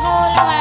Lagu